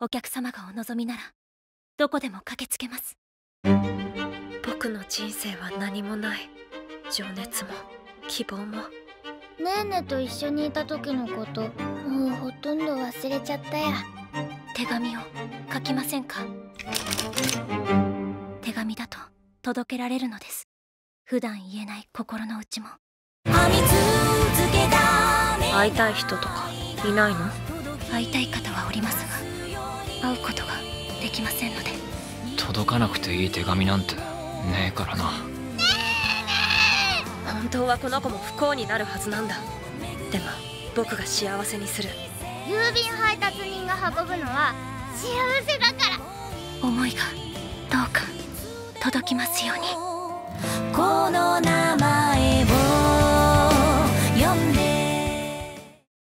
お客様がお望みならどこでも駆けつけます。僕の人生は何もない。情熱も希望も。ねえねと一緒にいた時のこともうほとんど忘れちゃったや。手紙を書きませんか？手紙だと届けられるのです。普段言えない心の内も。会いたい人とかいないの？会いたい方はおりますが会うことができませんので。届かなくていい手紙なんてねえからな。本当はこの子も不幸になるはずなんだ。でも僕が幸せにする。郵便配達人が運ぶのは幸せだから。思いがどうか届きますように